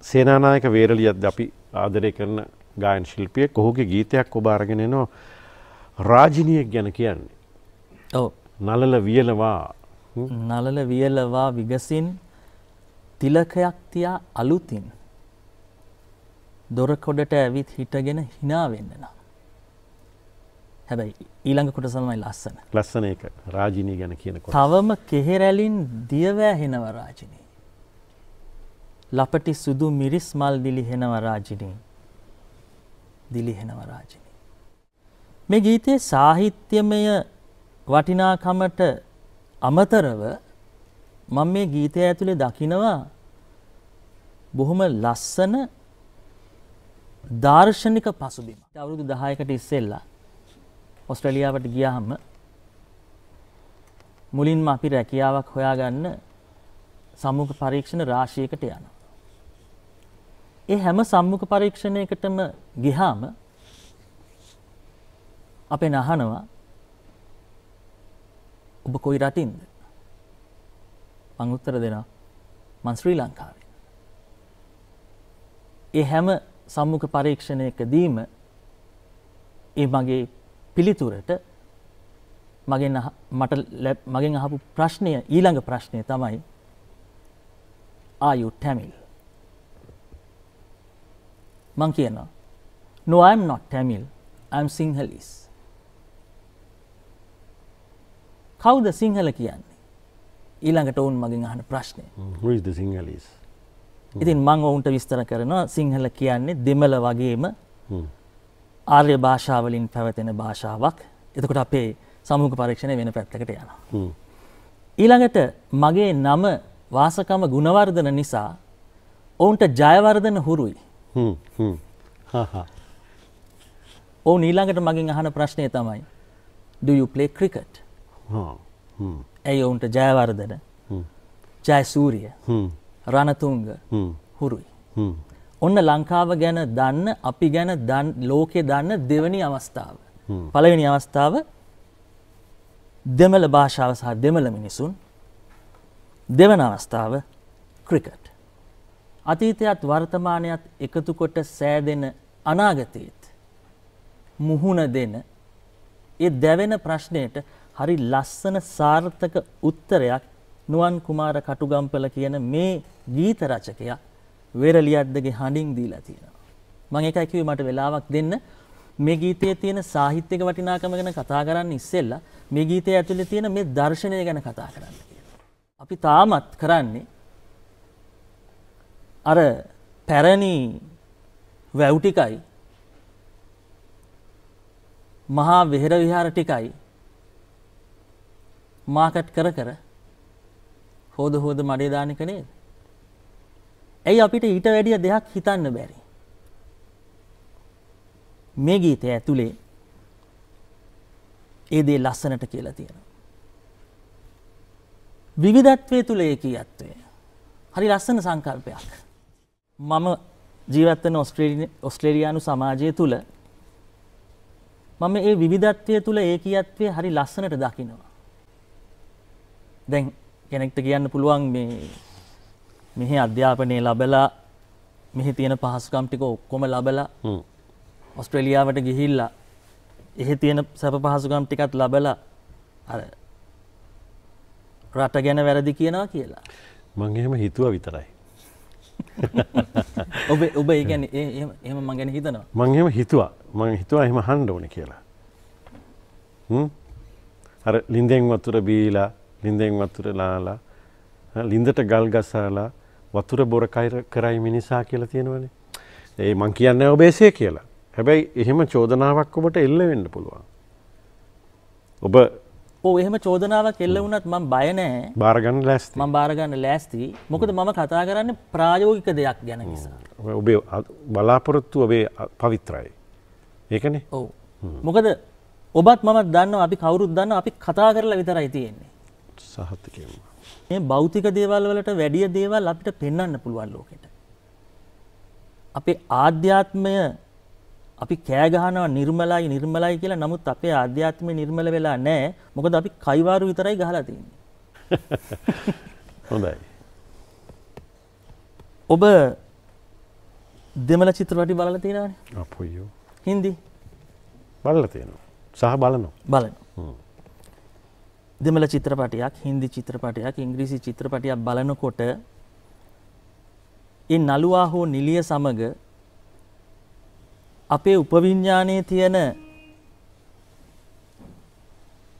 සේනානායක වේරලියත් අපි ආදරය කරන ගායන ශිල්පිය කොහුගේ ගීතයක් ඔබාරගෙනනවා රාජිනියක් ගැන කියන්නේ. ඔව නලල වියලවා නලල වියලවා විගසින් තිලකයක් තියා අලුතින් දොරකොඩට ඇවිත් හිටගෙන හිනාවෙන්න නම්. හැබැයි ඊළඟ කොට සමයි ලස්සන. ලස්සන එක රාජිනී ගැන කියනකොට. තවම කෙහෙරැලින් දියවෑහෙනව රාජිනී. ලපටි සුදු මිරිස් මල් දිලිහෙනව රාජිනී. දිලිහෙනව රාජිනී. මේ ගීතයේ සාහිත්‍යමය වටිනාකමට අමතරව මම මේ ගීතය ඇතුලේ දකිනවා බොහොම ලස්සන දාර්ශනික පසුබිම. අවුරුදු 10කට ඉස්සෙල්ලා ඔස්ට්‍රේලියාවට ගියාම මුලින්ම අපි රැකියාවක් හොයාගන්න සම්මුඛ පරීක්ෂණ රාශියකට යනවා. ඒ හැම සම්මුඛ පරීක්ෂණයකටම ගිහාම අපෙන් අහනවා ඔබ කොයි රටින්ද? මං උත්තර දෙනවා මං ශ්‍රී ලංකාවේ. ඒ හැම සම්මුඛ පරීක්ෂණයකදීම ඒ මගේ පිළිතුරට මගෙන් මට මගෙන් අහපු ප්‍රශ්නය ඊළඟ ප්‍රශ්නය තමයි ආයු ටැමිල් මං කියනවා. No I'm not Tamil. I'm Sinhalese. කවුද සිංහල කියන්නේ? ඊළඟට ඔවුන් මගින් අහන ප්‍රශ්නය. සිංහලස් ඉතින් මං ඔවුන්ට විස්තර කරනවා සිංහල කියන්නේ දෙමළ වගේම ආර්ය භාෂාවලින් පැවතෙන භාෂාවක්. එතකොට අපේ සමුහ පරීක්ෂණය වෙන පැත්තකට යන. ඊළඟට මගේ නම වාසකම ගුණවර්ධන නිසා ඔවුන්ට ජයවර්ධන හුරුයි. ඔවු ඊළඟට මගින් අහන ප්‍රශ්නය තමයි play cricket? ඇයි ඔවුන්ට ජයවර්ධන? ජයසූරිය රණතුංග හුරුයි. ඔන්න ලංකාව ගැන දන්න අපි ගැන ලෝකෙ දන්න දෙවනි අවස්ථාව. පළවෙනි අවස්ථාව දෙමළ භාෂාව සහ දෙමළ මිනිසුන්. දෙවන අවස්ථාව ක්‍රිකට්. අතීතයත් වර්තමානයත් එකතු කොට සෑදෙන අනාගතයේත් මුහුණ දෙන ඒ දැවෙන ප්‍රශ්නයට හරි ලස්සන සාර්ථක උත්තරයක් නුවන් කුමාර කටුගම්පල කියන මේ ගීත රචකයා වෙරලියද්දගේ හඬින් දීලා තියෙනවා. මම ඒකයි කිව්වේ මට වෙලාවක් දෙන්න මේ ගීතයේ තියෙන සාහිත්‍යක වටිනාකම ගැන කතා කරන්න ඉස්සෙල්ලා මේ ගීතය ඇතුලේ තියෙන මේ දර්ශනය ගැන කතා කරන්න කියලා. අපි තාමත් කරන්නේ අර පැරණි වැව් ටිකයි මහා වෙහෙර විහාර ටිකයි මාකට් කර කර හෝද හෝද මඩේ දාන එක නේද? ඇයි අපිට ඊට වැඩිය දෙයක් හිතන්න බැරි? මේ ගීතය ඇතුලේ ඒ දේ ලස්සනට කියලා තියෙනවා. විවිධත්වයේ තුල ඒකීයත්වය. හරි ලස්සන සංකල්පයක්. මම ජීවත් වෙන ඔස්ට්‍රේලියානු සමාජය තුල මම ඒ විවිධත්වය තුල ඒකීයත්වය හරි ලස්සනට දකිනවා. දැන් කෙනෙක්ට කියන්න පුළුවන් මේ මෙහි අධ්‍යාපනය ලබලා මෙහි තියෙන පහසුකම් ටික ඔක්කොම ලබලා ඔස්ට්‍රේලියාවට ගිහිල්ලා එහෙ තියෙන සැප පහසුකම් ටිකත් ලබලා අර රට ගැන වැරදි කියනවා කියලා. මං එහෙම හිතුව විතරයි. ඔබ ඔබ ඒගැන එම මං ගැන හිතනවා. මං එහෙම හිතුවා මං හිතුවා එහෙම හන්ඩ ඕන කියලා. අර ලින්දෙන් වතුර බීලා ලින්දෙන් වතුර ලාලා ලින්දට ගල් ගසාලා වතුර බොර කයිර කරයි මිනිසා කියලා තියෙනවනේ. ඒ මං කියන්න ඔබේසේ කියලා. හැබැයි එහෙම චෝදනාවක් ඔබට එල්ල වෙන්න පුළුවන්. ඔබ ඕ එහෙම චෝදනාවක් එල්ල වුණත් මං බයනෑ බාරගන්න ලැස්ති මං බාරගන්න ලෑස්ති මොකද මම කතා කරන්න ප්‍රායෝගික දෙයක් ගැන නිසා. ඔබේ බලාපොරොත්තු ඔබේ පවිත්‍රයි. ඒකනේ ඔවු. මොකද ඔබත් මත් දන්න අපි කවුරුත් දන්න අපි කතා කරලා විතරයි තියෙන්නේ. සහත්තකම. මේ භෞතික දේවල් වලට වැඩිය දේවල් අපිට පෙන්වන්න පුළුවන් ලෝකෙට. අපේ ආධ්‍යාත්මය අපි කෑගහනවා නිර්මලයි නිර්මලයි කියලා නමුත් අපේ ආධ්‍යාත්මය නිර්මල වෙලා නැහැ. මොකද අපි කයිවාරු විතරයි ගහලා තියෙන්නේ. හොඳයි. ඔබ දෙමළ චිත්‍රපටි බලල තියෙනවන අපොයෝ හින්දි බලල තියෙනවා සහ බලනවා බලන හ්ම්. දෙමළ චිත්‍රපටයක් හින්දි චිත්‍රපටයක් ඉංග්‍රීසි චිත්‍රපටයක් බලනකොට ඒ නළුවා හෝ නිලිය සමග අපේ උපවිඤ්ඥානයේ තියෙන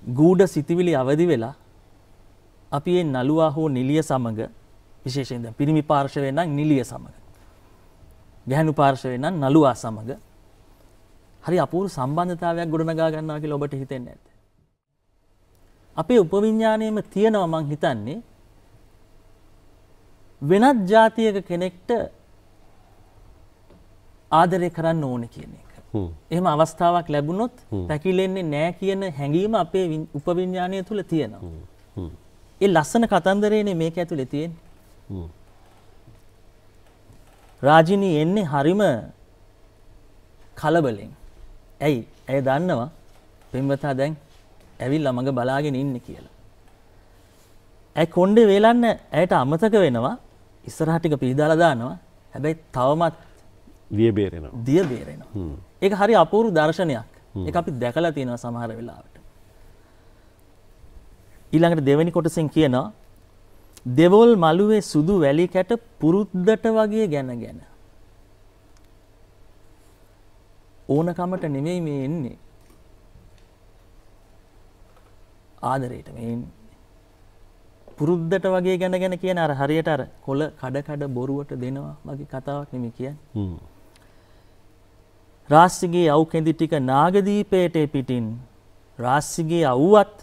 ගූඩ සිතිවිලි අවදි වෙලා අපි ඒ නළුවා හෝ නිලිය සමග විශේෂයෙන්ද පිරිමි පාර්ශවය නම් නිලිය සමඟ. ගැහැනු පාර්ශවය නම් නළුවා සමඟ හරි අපූරු සම්බන්ධතාවයක් ගොඩනගා ගන්නාකි ඔබට හිතෙන්න ඇත. අපේ උපවිඤ්ඥානයම තියෙනව මං හිතන්නේ වෙනත් ජාතියක කෙනෙක්ට ආදරය කරන්න ඕන කියන එක. හ්ම්. එහම අවස්ථාවක් ලැබුණොත් පැකිලෙන්නේ නෑ කියන හැඟීම අපේ උපවිඤ්ඥානය තුළ තියෙනවා. ඒ ලස්සන කතන්දරේනේ මේක ඇතුළේ තියෙන. හ්ම්. රාජිනී එන්නේ හරිම කලබලෙන්. ඇයි ඇය දන්නවා පෙම්වතා දැන් ඇවිල් අමඟ බලාගෙන ඉන්න කියලා. ඇයි කොන්්ඩේ වේලන්න ඇයට අමතක වෙනවා ඉස්සරහටික පිහිදාලදානවා හැබැයි තවමත් දිය බේරෙනවා දිය බේරෙනවා. ඒක හරි අපූරු දර්ශනයක් එක අපි දැකලා තියෙනවා සමහර වෙලාවට. ඊළඟට දෙවැනි කොටසෙන් කියනවා දෙවොල් මළුවේ සුදු වැලි කැට පුරුද්දට වගේ ගැන ගැන. ඕනකමට නෙමෙයි මේ එන්නේ. ආදරයට මේ. පුරුද්දට වගේ ගැන ගැන කියන අර හරියට අර කොළ කඩ කඩ බොරුවට දෙනවා වගේ කතාවක් නෙමෙයි කියන්නේ. රාස්සිගේ අව් කෙඳි ටික නාගදීපයට පිටින් රාස්සිගේ අව්වත්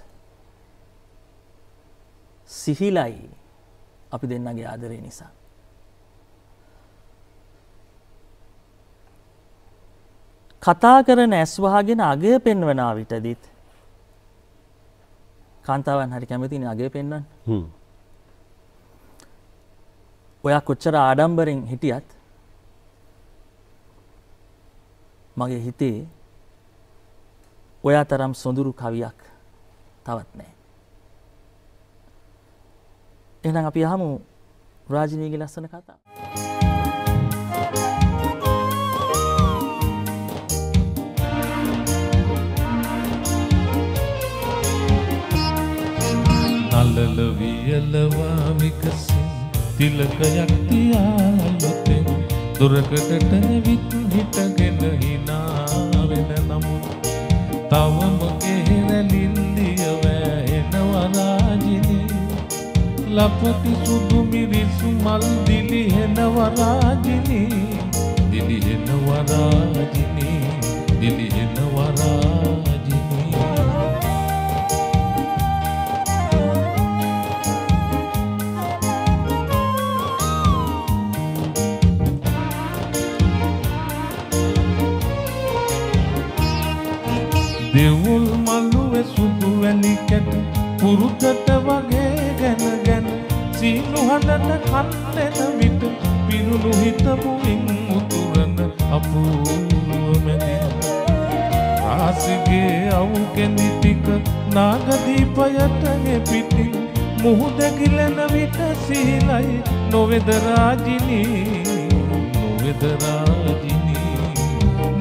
සිහිලයි අපි දෙන්නගේ ආදරය නිසා. කතා කරන ඇස්වහගෙන අගය පෙන්වනා විටදිත් කාන්තාවන් හරි කැමතින අගේ පෙන්වන්න. ඔයා කොච්චර ආඩම්බරෙන් හිටියත් මගේ හිතේ ඔයා තරම් සොඳුරු කවියක් තවත් නෑ. එනම් අපි අහමු රාජනීගේ ලස්සන කතා. නලල වියලවා විකසින් තිලකයක් තියාලොතෙන් දුරකටට නැවිත් හිටගෙන හිනාවෙන නමුත් තවම කෙහෙරැලින්දිය වෑහෙනවරාජිනී ලපටි සුදු මිරිස් මල් දිලිහෙනවරාජිනී දිලිහෙනවරාජිනී දිලිහෙනවරාජිනී දෙවුල් මල්ලුවෙ සුදු වැලි කැට පුරුද්දට වගේ ගැන ගැන සීනු හඬට කන්නෙන විට පිරුණු හිතමුවින් උතුරන අපූරුව මැදින් රාසිගේ අවු කෙඳි ටික නාගදීපයට ගෙපිටින් මුහුද ගිලෙන විට සිහිලයි නොවෙද රාජිනී? නොවෙද රාජිනී?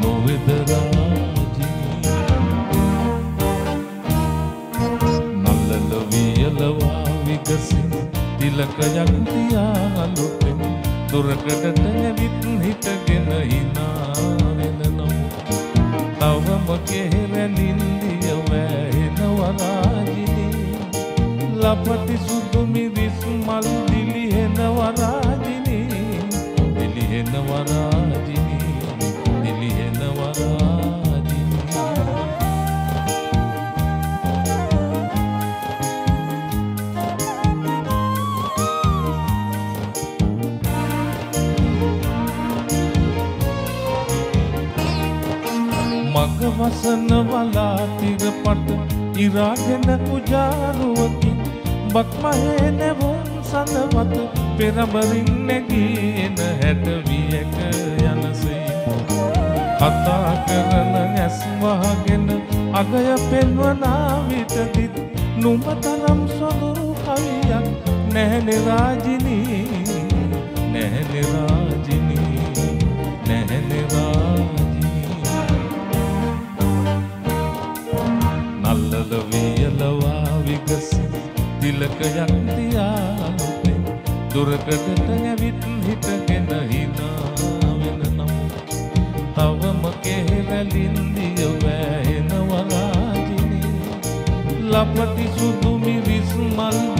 නොවෙද රාජිනී? වියලවා විගසින් තිලකයක් තියාලුටෙන් දුරකටට ඇවිත් හිටගෙන හිනාවෙන නමු. තවම කෙහෙරැලින්දිය වෑහෙනවරාජිනී ලපටි මග වසන වලාතිරපට ඉරාගෙන උජාරුවකින් බක්මහේ නැවුම් සඳවත පෙරබරින් නැගීන හැටවියක යනසේ කතා කරන ඇස්වාගෙන අගය පෙන්වනා විටදිත් නුඹතරම් සොඳුරු කවියක් නැහැනෙ රාජිනී නැහැනෙ රාජිනී. තිලකයක් තියාලුතෙන් දුරකටට ඇවිත් හිටගෙන හිනා වෙන නම්. තවම කෙහෙවැලින්දිය වෑහෙන වරාජිනේ ලපටි සුදු මිරිස් මල් දිලිහෙන වරා